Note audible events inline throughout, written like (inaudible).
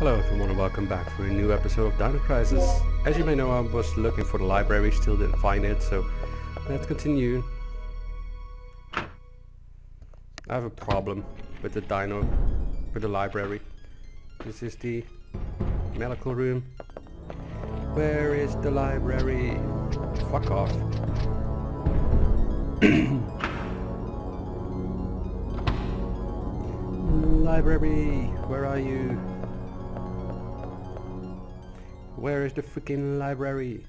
Hello everyone and welcome back for a new episode of Dino Crisis. As you may know I was looking for the library, still didn't find it, so let's continue. I have a problem with the dino, with the library. This is the medical room. Where is the library? Fuck off. (coughs) library, where are you? Where is the freaking library?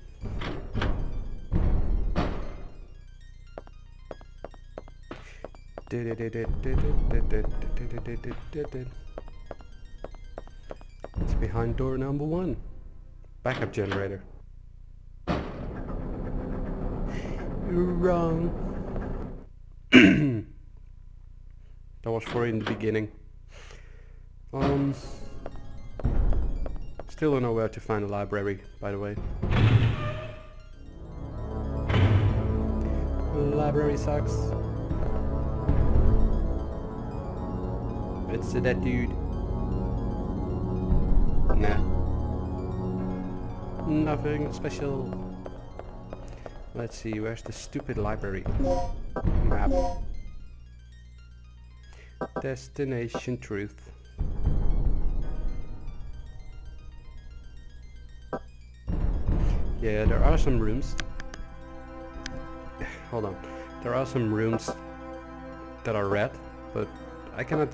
It's behind door number one. Backup generator. You're Wrong. (clears throat) that was for in the beginning. Um. Still don't know where to find a library, by the way. Library sucks. It's a dead dude. Nah. Nothing special. Let's see, where's the stupid library? Map. Destination truth. Yeah, there are some rooms. Hold on. There are some rooms that are red, but I cannot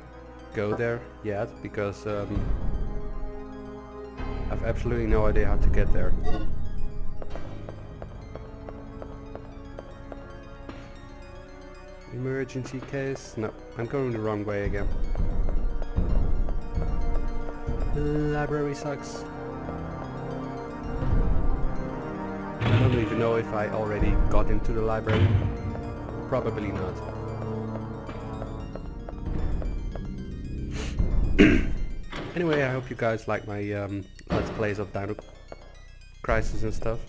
go there yet because um, I have absolutely no idea how to get there. Emergency case? No, I'm going the wrong way again. library sucks. Don't even know if I already got into the library. Probably not. (clears throat) anyway, I hope you guys like my um, Let's Plays of Dino Crisis and stuff.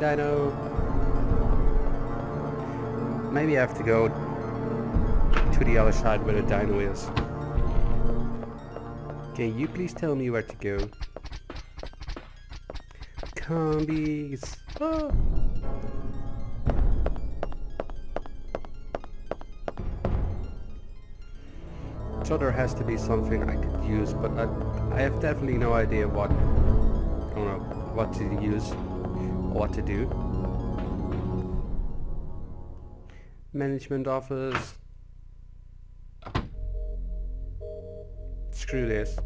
Dino... Maybe I have to go to the other side where the dino is. Can you please tell me where to go? Combies! Ah. So there has to be something I could use, but I, I have definitely no idea what, I don't know, what to use, or what to do. Management office. Screw this.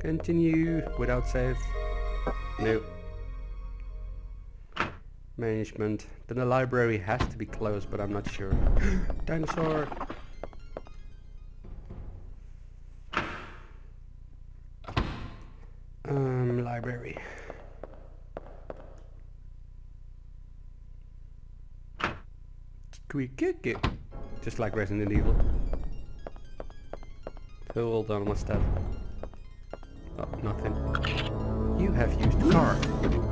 Continue without save. No. Management. Then the library has to be closed, but I'm not sure. (gasps) Dinosaur! Um, library. Squeak it. Just like Resident Evil. Hold on, what's that? Oh, nothing. You have used the car.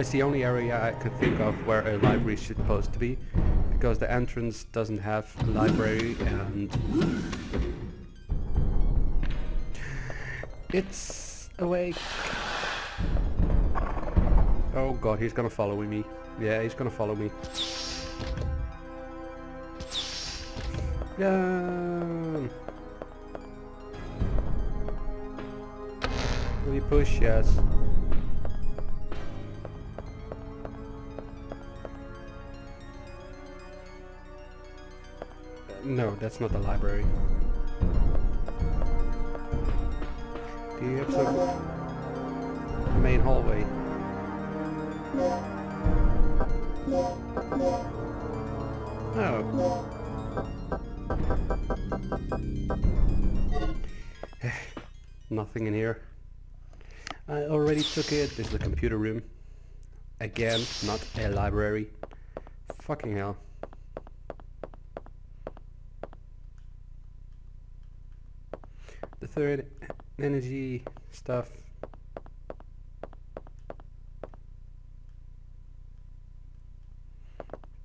That's the only area I can think of where a library is supposed to be, because the entrance doesn't have a library and it's awake. Oh god, he's gonna follow me. Yeah, he's gonna follow me. Yeah. Will you push? Yes. No, that's not the library. Do you have some main hallway? Oh. (sighs) Nothing in here. I already took it. This is the computer room. Again, not a library. Fucking hell. Third energy stuff.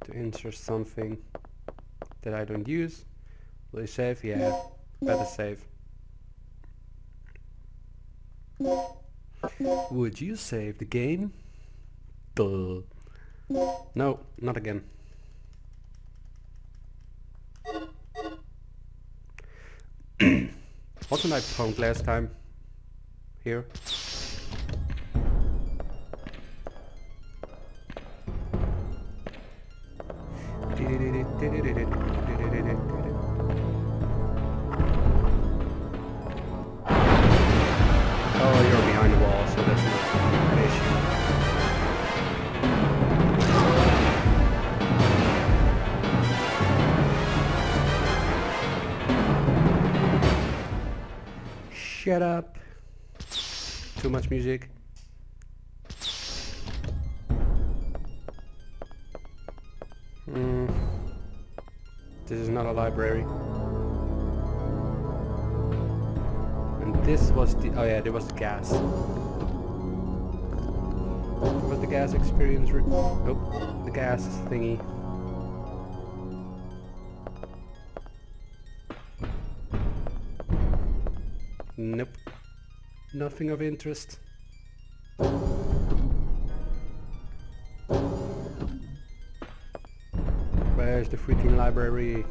To insert something that I don't use. Will you save? Yeah, better save. Would you save the game? Duh. No, not again. Wasn't I punked last time? Here? Hmm. This is not a library. And this was the... Oh yeah, there was the gas. Was the gas experience... Nope. The gas thingy. Nope. Nothing of interest. Freaking library?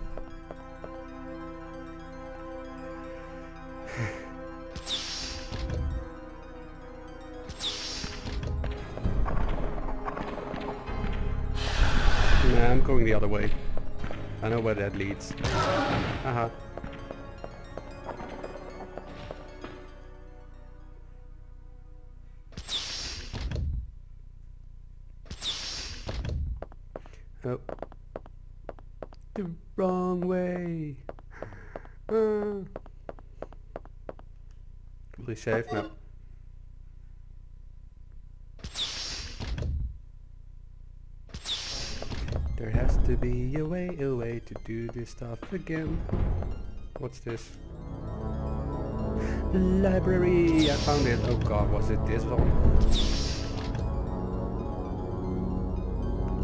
No. There has to be a way, a way to do this stuff again. What's this? Library! I found it. Oh god, was it this one?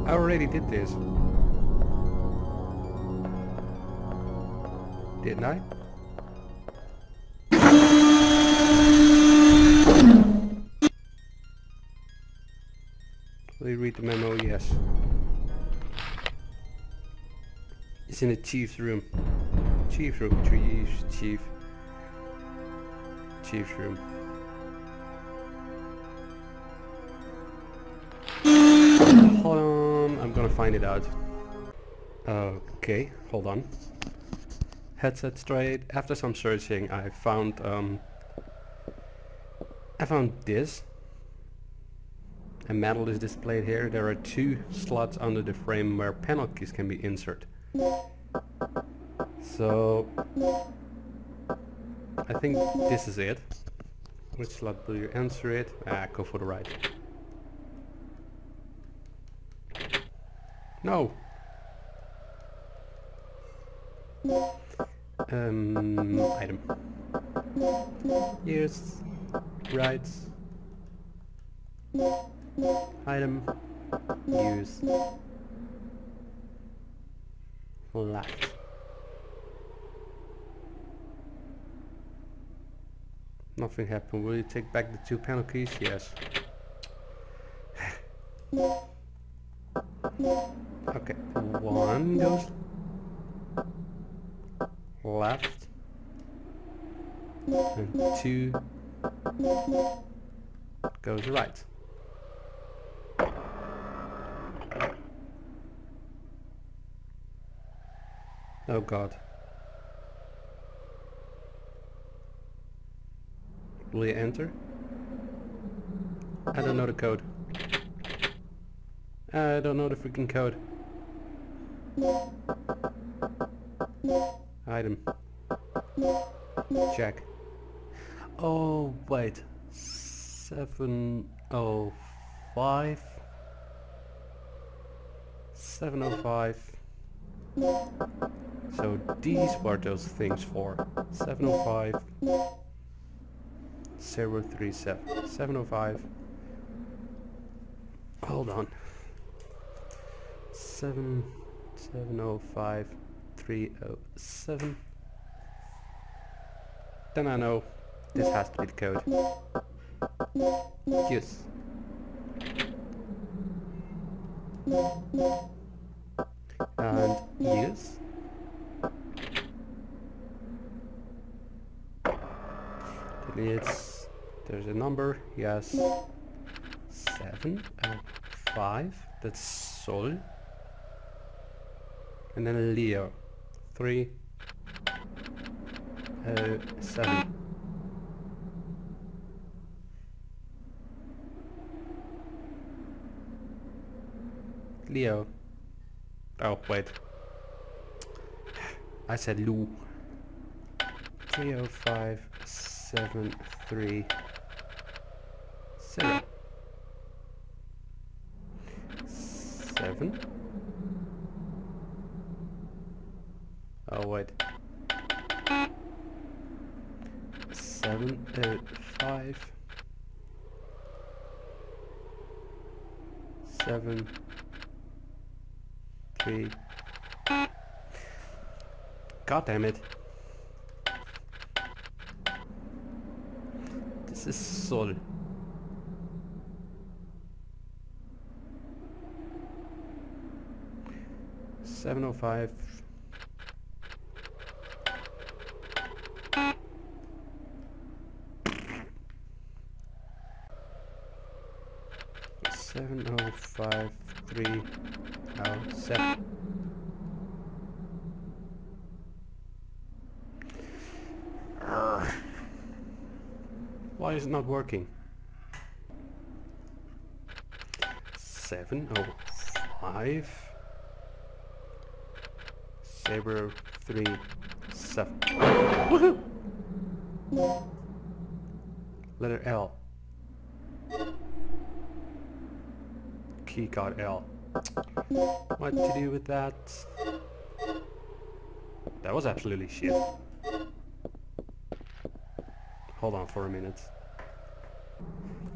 I already did this. Didn't I? Read the memo? Yes. It's in the chief's room. Chief's room. Chief. Chief. Chief's room. Hold on, I'm gonna find it out. Okay, hold on. Headset straight. After some searching, I found um, I found this. A metal is displayed here. There are two slots under the frame where panel keys can be inserted. So I think this is it. Which slot will you answer it? Ah, go for the right. No. Um, item. Yes. Right. Item. Use. Left. Nothing happened. Will you take back the two panel keys? Yes. (sighs) Okay, one goes left and two goes right. Oh god. Will you enter? I don't know the code. I don't know the freaking code. Item. Check. Oh, wait. 705. 705. So these were those things for. Seven oh five. 037. 705. Hold on. 7 705 307. Then I know this has to be the code. Yes. And use. It's there's a number, yes. Seven, and five, that's Sol. And then Leo. Three, uh, seven. Leo. Oh, wait. I said Lou. 30573 zero. Seven. Oh wait. Seven, uh, five. Seven. Three. God damn it. This is Sol. Seven oh five. Seven oh five three oh seven. Is it not working? Seven oh five zero three seven. Woohoo! Letter L. Keycard L. What to do with that? That was absolutely shit. Hold on for a minute.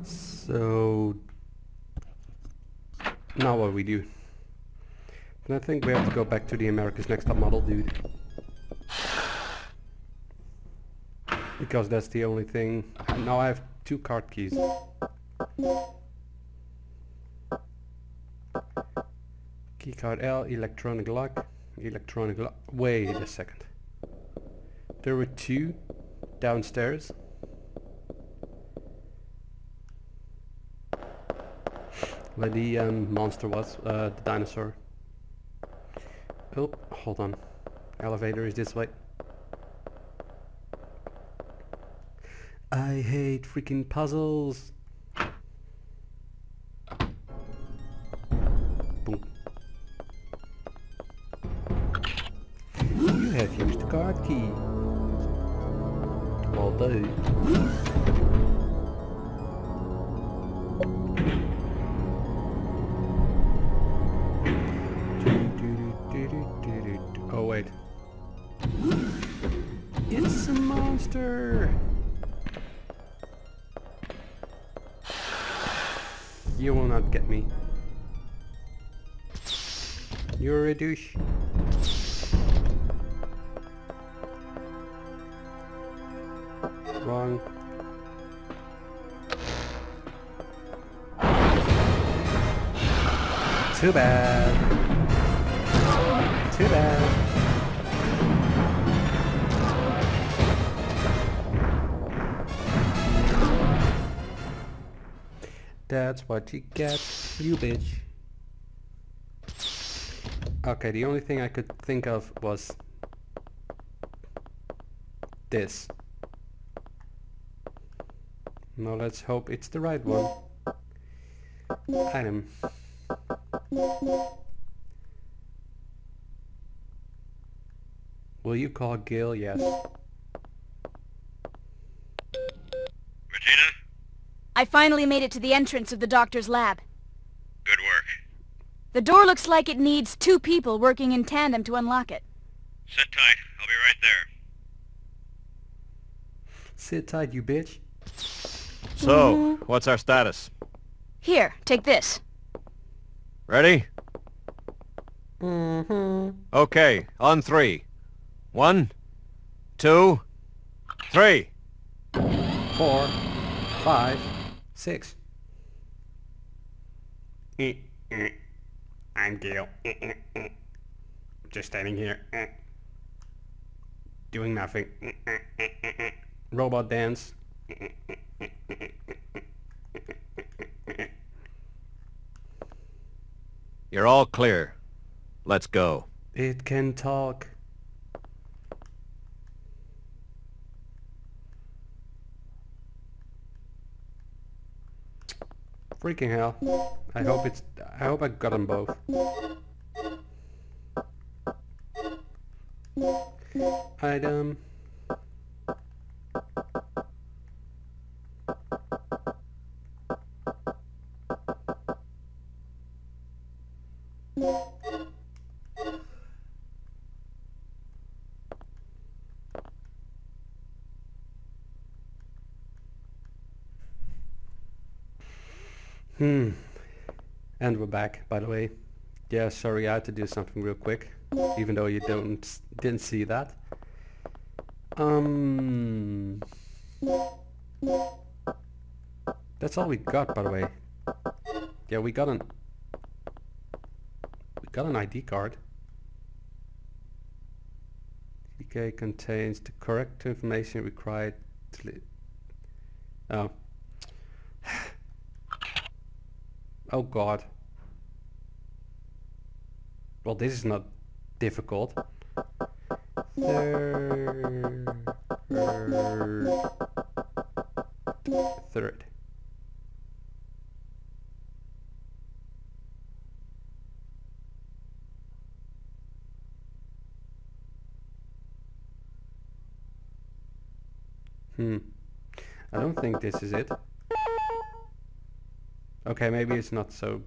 So now what we do? And I think we have to go back to the America's Next Top Model dude. Because that's the only thing. Now I have two card keys. Keycard L, electronic lock, electronic lock. Wait a second. There were two downstairs. Where the um, monster was, uh, the dinosaur. Oh, hold on. Elevator is this way. I hate freaking puzzles. Boom. You have used the card key. Well, You will not get me. You're a douche. Wrong. Too bad. Too bad. That's what you get, you bitch. Okay, the only thing I could think of was this. Now let's hope it's the right one. Item. Will you call Gail? Yes. Regina, I finally made it to the entrance of the doctor's lab. good work. The door looks like it needs two people working in tandem to unlock it. Sit tight. I'll be right there. Sit tight, you bitch. So, what's our status? Here, take this. Ready? Mm-hmm. Okay, on three. One, two, three. Four, five, six. Eh, eh. I'm Gail. Eh, eh, eh. Just standing here. Eh. Doing nothing. Robot dance. You're all clear. Let's go. It can talk. Freaking hell. I hope it's I hope I got them both. Item. Back, by the way. Yeah, sorry, I had to do something real quick, even though you don't didn't see that. Um. That's all we got, by the way. Yeah, we got an we got an ID card. CK contains the correct information required. To oh. (sighs) Oh god. Well, this is not difficult. Third. Third. Hmm. I don't think this is it. Okay, maybe it's not so...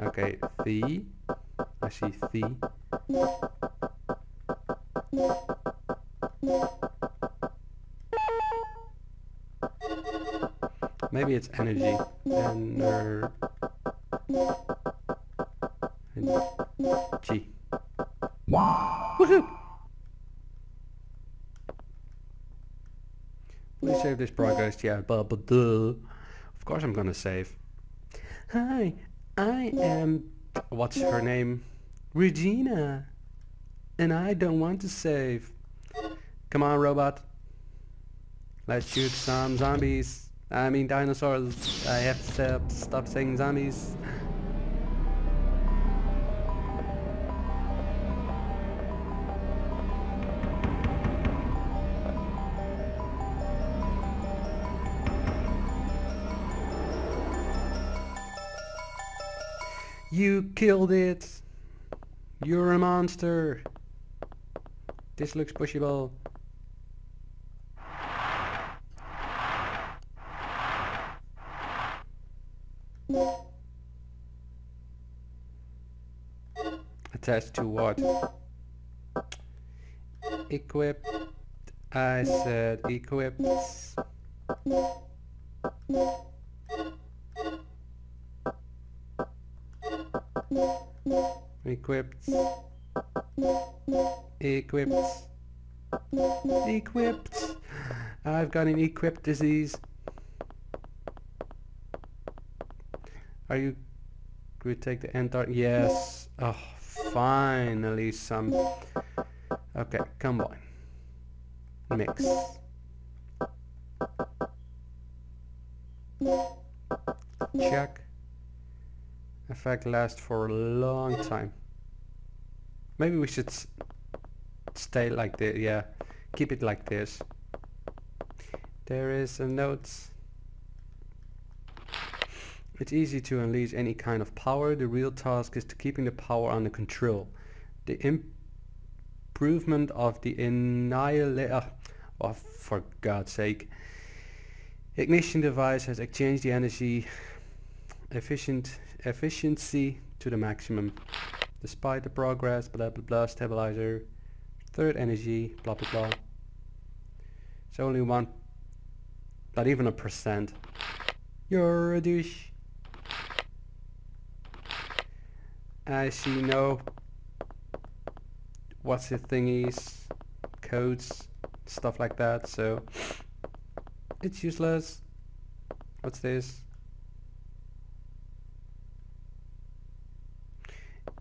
Okay, the... Maybe it's energy. Ener... G. Woohoo! Please save this progress, yeah, but, but duh. Of course I'm gonna save. Hi, I am... What's her name? Regina. And I don't want to save. Come on, robot. Let's shoot some zombies. I mean dinosaurs. I have to stop, stop saying zombies. You killed it! You're a monster! This looks pushable. Attached to what? Equipped. I said equipped. Equipped. Equipped. Equipped. I've got an equipped disease. Are you... We take the end? Yes. Oh, finally some... Okay, combine. Mix. Check. Effect lasts for a long time. Maybe we should stay like this. Yeah, keep it like this. There is a note. It's easy to unleash any kind of power. The real task is to keeping the power under control. The improvement of the annihilation. Oh, for God's sake. Ignition device has exchanged the energy efficient efficiency to the maximum. Despite the progress, blah blah blah, stabilizer, third energy, blah blah blah. It's only one Not even a percent. You're a douche. I see no... What's the thingies? Codes, stuff like that, so... It's useless. What's this?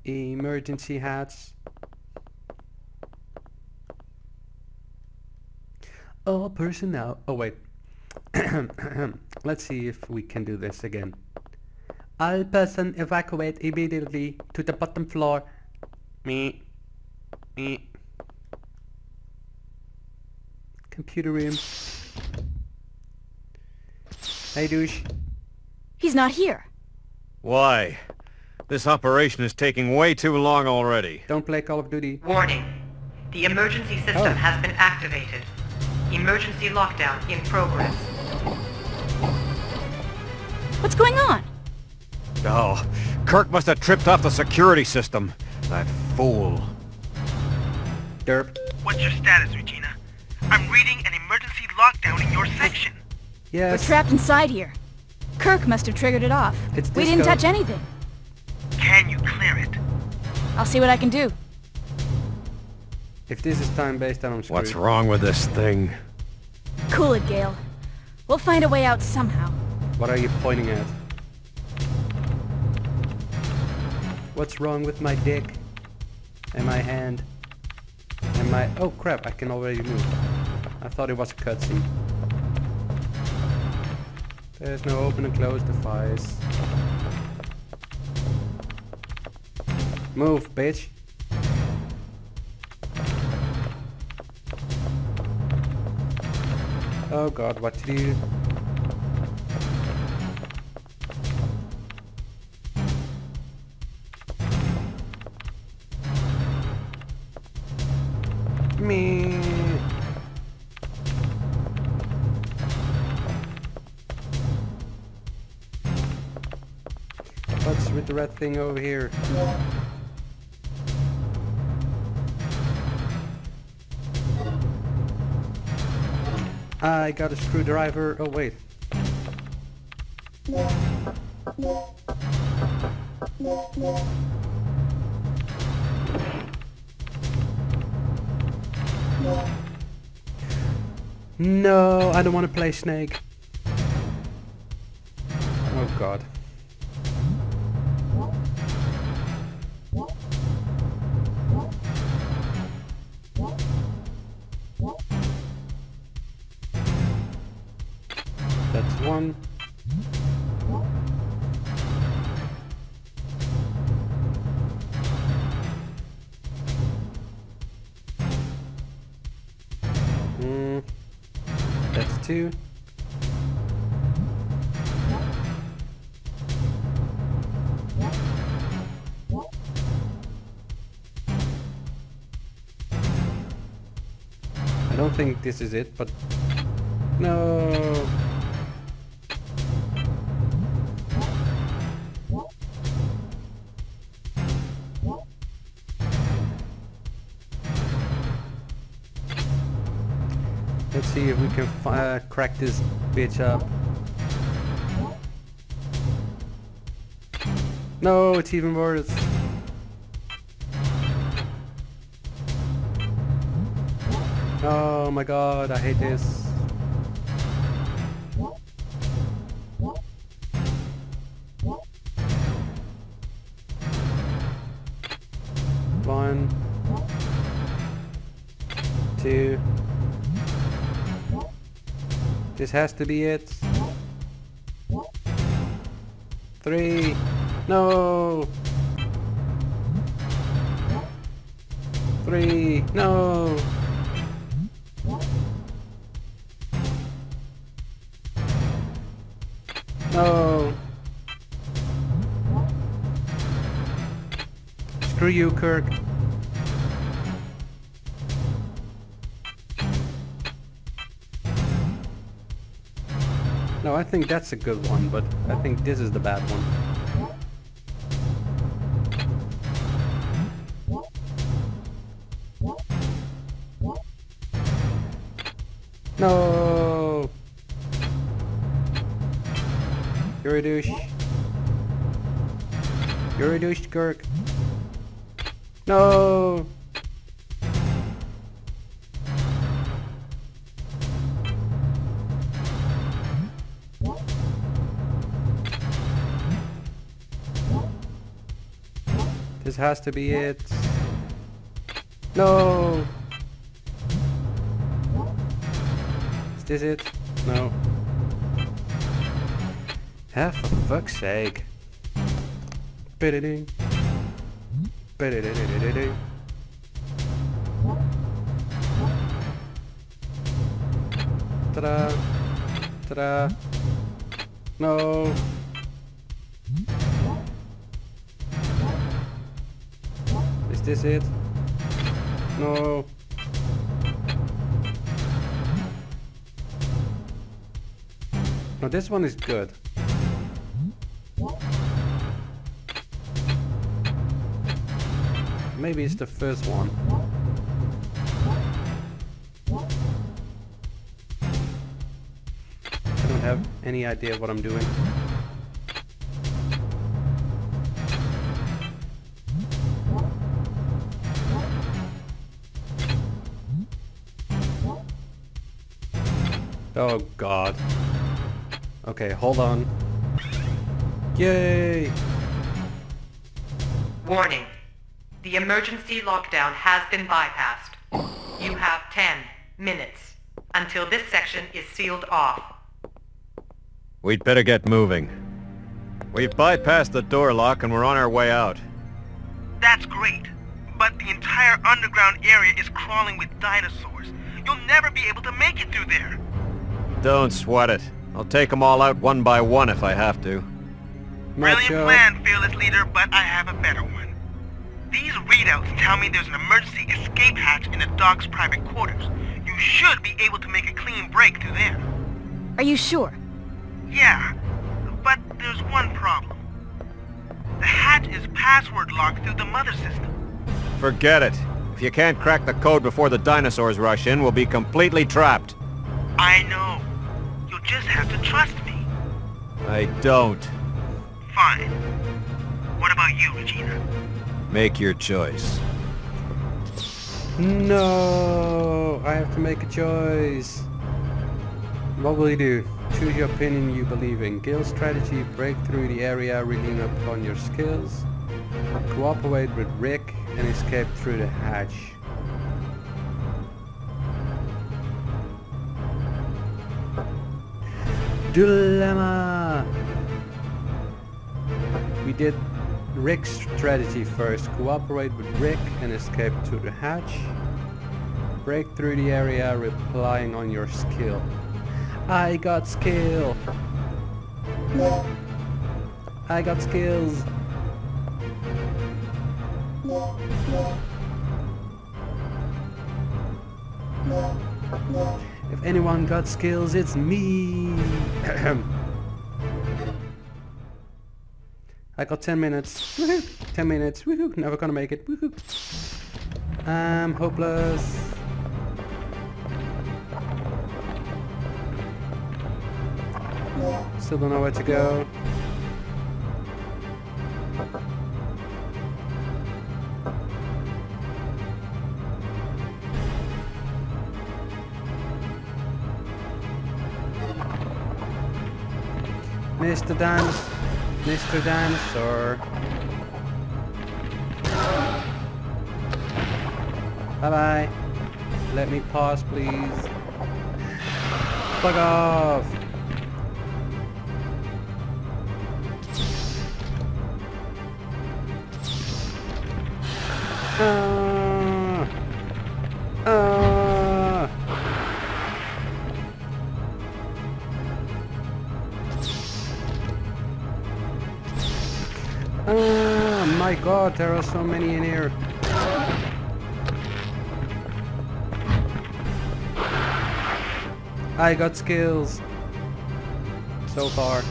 Emergency hats. All personnel. Oh wait. (coughs) Let's see if we can do this again. All person evacuate immediately to the bottom floor. Me. Me. Computer room. Hey douche. He's not here. Why? This operation is taking way too long already. Don't play Call of Duty. Warning. The emergency system Oh. has been activated. Emergency lockdown in progress. What's going on? Oh, Kirk must have tripped off the security system. That fool. Derp. What's your status, Regina? I'm reading an emergency lockdown in your section. Yeah. We're trapped inside here. Kirk must have triggered it off. It's we didn't touch anything. I'll see what I can do. If this is time-based, then I'm screwed. What's wrong with this thing? Cool it, Gail. We'll find a way out somehow. What are you pointing at? What's wrong with my dick? And my hand? And my... Oh crap, I can already move. I thought it was a cutscene. There's no open and close device. Move, bitch. Oh god, what to do? Me. What's with the red thing over here? I got a screwdriver. Oh wait. No, I don't want to play Snake. Oh god. I don't think this is it, but no. Let's see if we can uh, crack this bitch up. No, it's even worse. My god, I hate this. One, two. This has to be it. Three. No. Three. No. No. Screw you, Kirk. No, I think that's a good one, but I think this is the bad one. You're a douche. You're a douche, Kirk. No! This has to be it. No! Is this it? No. Ah, for fuck's sake. Ba-da-ding. Ba-da-da-da-da-da. Ta-da! Ta-da! No! Is this it? No! No, this one is good. Maybe it's the first one. I don't have any idea what I'm doing. Oh god. Okay, hold on. Yay! Warning. The emergency lockdown has been bypassed. You have 10 minutes until this section is sealed off. We'd better get moving. We've bypassed the door lock and we're on our way out. That's great. But the entire underground area is crawling with dinosaurs. You'll never be able to make it through there. Don't sweat it. I'll take them all out one by one if I have to. Brilliant Macho. plan, fearless leader, but I have a better one. These readouts tell me there's an emergency escape hatch in the dock's private quarters. You should be able to make a clean break through there. Are you sure? Yeah, but there's one problem. The hatch is password locked through the mother system. Forget it. If you can't crack the code before the dinosaurs rush in, we'll be completely trapped. I know. You'll just have to trust me. I don't. Fine. What about you, Regina? Make your choice. No, I have to make a choice. What will you do? Choose your opinion you believe in. Guild strategy, break through the area, relying upon your skills. Cooperate with Rick and escape through the hatch. Dilemma! We did Rick's strategy first. Cooperate with Rick and escape to the hatch. Break through the area relying on your skill. I got skill! I got skills! If anyone got skills, it's me! (clears throat) I got 10 minutes. Woohoo! 10 minutes. Woohoo! Never gonna make it. Woohoo! I'm hopeless. Still don't know where to go. Mr. Dinosaur. Mr. Dinosaur. Bye bye. Let me pause, please. Fuck off. Ah. My god, there are so many in here. I got skills. So far.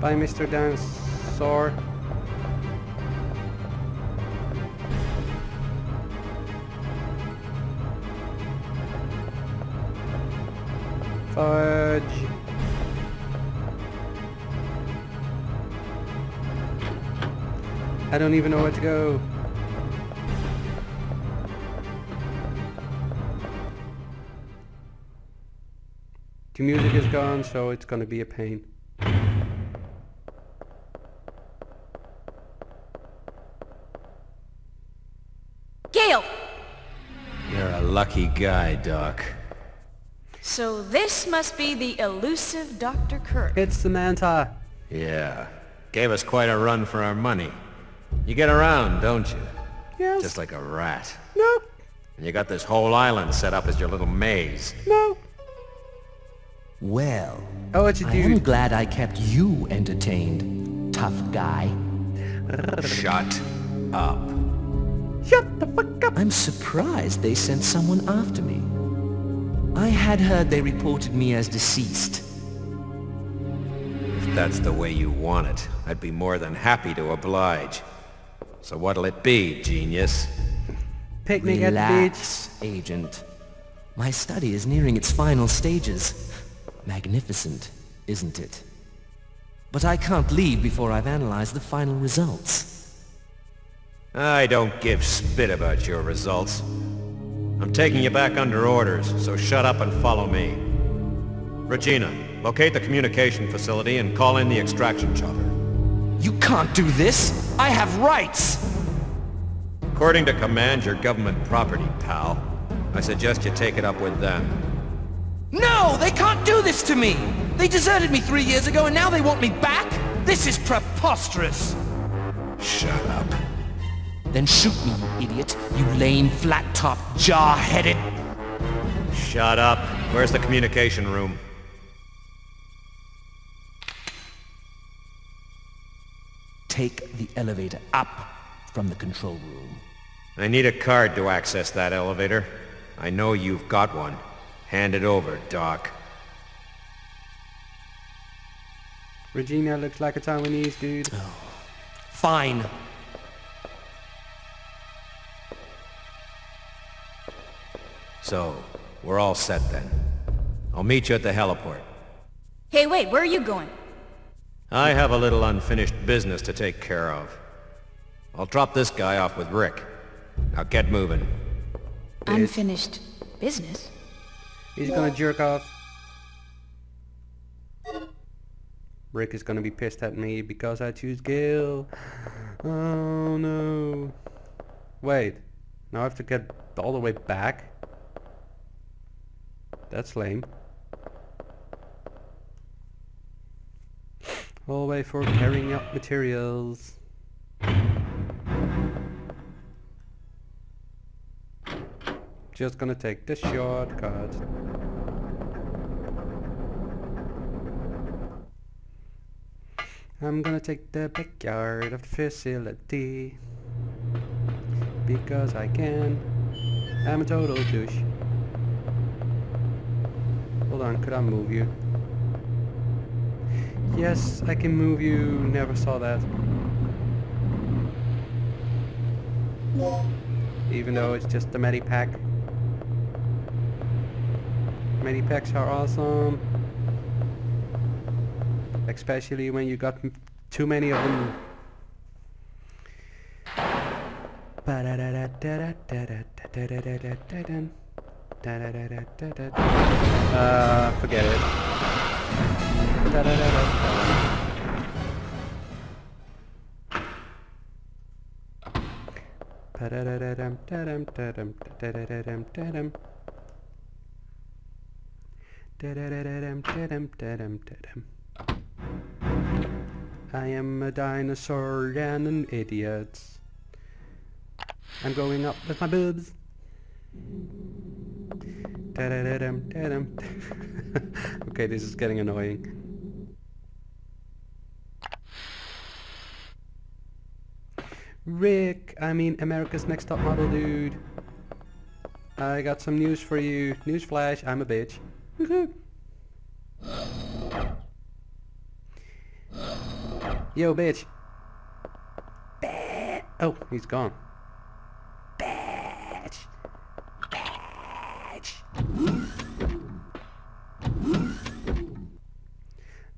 Bye, Mr. Dinosaur. Don't even know where to go. The music is gone, so it's gonna be a pain. Gail! You're a lucky guy, Doc. So this must be the elusive Dr. Kirk. It's Samantha. Yeah. Gave us quite a run for our money. You get around, don't you? Yes. Just like a rat. No. And you got this whole island set up as your little maze. No. Well, Oh, it's a I am glad I kept you entertained, tough guy. Shut up. Shut the fuck up. I'm surprised they sent someone after me. I had heard they reported me as deceased. If that's the way you want it, I'd be more than happy to oblige. So what'll it be, genius? Picnic at the beach. Agent. My study is nearing its final stages. Magnificent, isn't it? But I can't leave before I've analyzed the final results. I don't give spit about your results. I'm taking you back under orders, so shut up and follow me. Regina, locate the communication facility and call in the extraction chopper. You can't do this! I have rights! According to command, your government property, pal. I suggest you take it up with them. No! They can't do this to me! They deserted me three years ago and now they want me back? This is preposterous! Shut up. Then shoot me, you idiot! You lame, flat-top, jaw-headed... Shut up. Where's the communication room? Take the elevator up from the control room. I need a card to access that elevator. I know you've got one. Hand it over, Doc. Regina looks like a Taiwanese dude. Oh, fine. So, we're all set then. I'll meet you at the heliport. Hey, wait, where are you going? I have a little unfinished business to take care of. I'll drop this guy off with Rick. Now get moving. Unfinished business? He's gonna jerk off. Rick is gonna be pissed at me because I choose Gail. Oh no. Wait. Now I have to get all the way back? That's lame. All the way for carrying up materials. Just gonna take the shortcut. I'm gonna take the backyard of the facility because I can. I'm a total douche. Hold on, could I move you? Yes, I can move you. Never saw that. Even though it's just a medipack. Medipacks are awesome. Especially when you got too many of them. Uh, forget it. I am a dinosaur and an idiot. I'm going up with my boobs. (laughs) Okay, this is getting annoying. Rick, I mean America's Next Top Model dude. I got some news for you. Newsflash, I'm a bitch. (laughs) Yo, bitch. Oh, he's gone. Bitch. Bitch.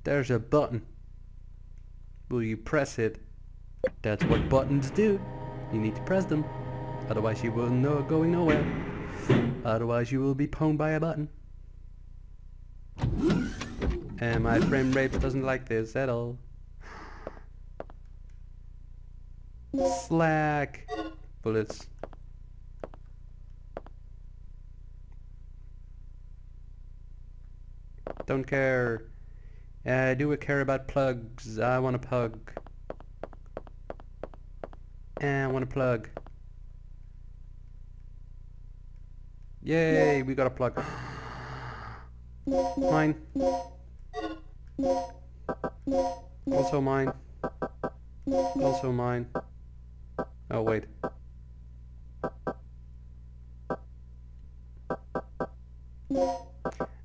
There's a button. Will you press it? That's what buttons do. You need to press them. Otherwise you will no going nowhere. Otherwise you will be pwned by a button. And my frame rate doesn't like this at all. Slag. Bullets. Don't care. Uh, do we care about plugs? I want a plug. And I want a plug. Yay, we got a plug. Mine. Also mine. Also mine. Oh, wait.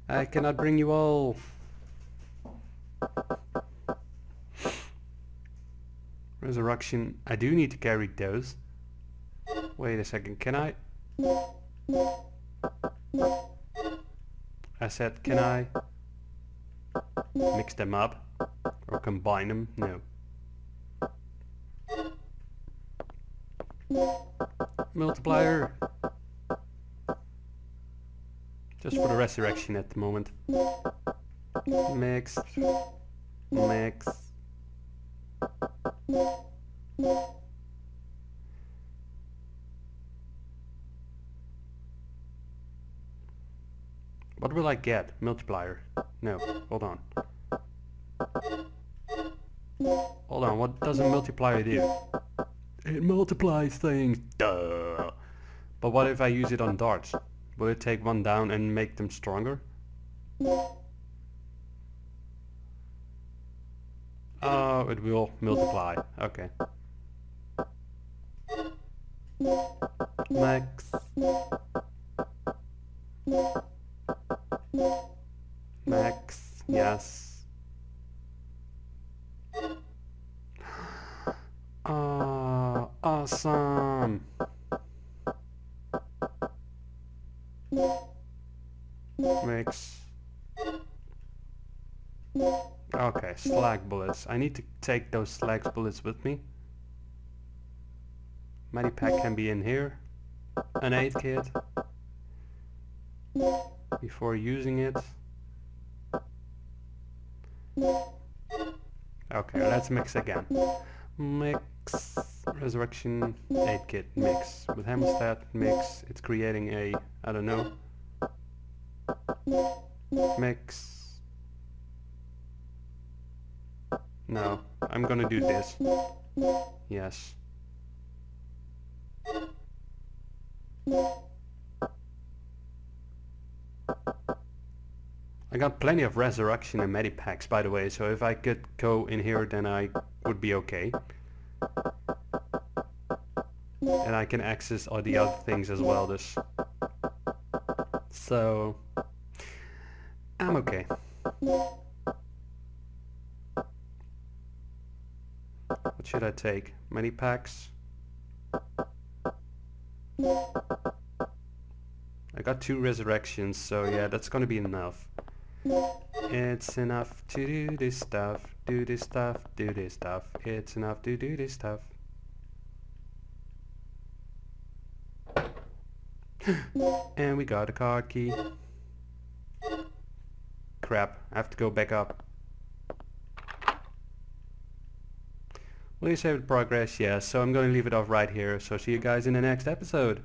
I cannot bring you all. Resurrection. I do need to carry those. Wait a second, can I? I said, can I mix them up? Or combine them? No. Multiplier. Just for the resurrection at the moment. Mix. Mix. What will I get? Multiplier. No, hold on. Hold on, what does a multiplier do? It multiplies things, duh! But what if I use it on darts? Will it take one down and make them stronger? It will multiply. Okay. Max. Max, yes. (gasps) Ah, awesome. Okay, slag bullets. I need to take those slag bullets with me. Medipack can be in here. An aid kit. Before using it. Okay, let's mix again. Mix. Resurrection aid kit mix. With Hemostat mix. It's creating a, I don't know. Mix. No, I'm gonna do this. Yes. I got plenty of resurrection and medipacks by the way, so if I could go in here then I would be okay. And I can access all the other things as well, this. So, I'm okay. Should I take? Many packs? I got two resurrections, so yeah, that's gonna be enough. It's enough to do this stuff, do this stuff, do this stuff. It's enough to do this stuff. and we got a card key. Crap, I have to go back up. Will you save progress? Yes, so I'm going to leave it off right here. So see you guys in the next episode.